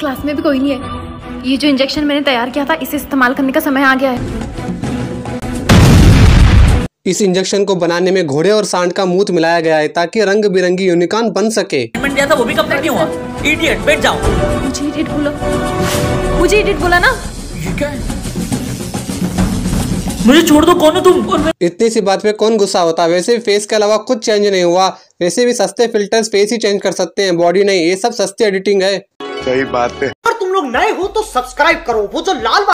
Class में भी कोई नहीं है। ये जो इंजेक्शन मैंने तैयार किया था इसे इस्तेमाल करने का समय आ गया है। इस इंजेक्शन को बनाने में घोड़े और सांड का मूत मिलाया गया है ताकि रंग बिरंगी यूनिकॉर्न बन सके। दिया था वो भी कंप्लीट नहीं हुआ? इडियट बैठ जाओ। मुझे इडियट बोला। मुझे इडियट बोला ना। ये क्या है? मुझे छोड़ दो कौन हो तुम? इतनी सी बात पे कौन गुस्सा होता? है वैसे भी फेस के अलावा कुछ चेंज नहीं हुआ। वैसे भी सस्ते फिल्टर्स फेस ही चेंज कर सकते हैं। बॉडी नहीं ये सब सस्ती एडिटिंग है। सही बात है। अगर तुम लोग नए हो तो सब्सक्राइब करो वो जो लाल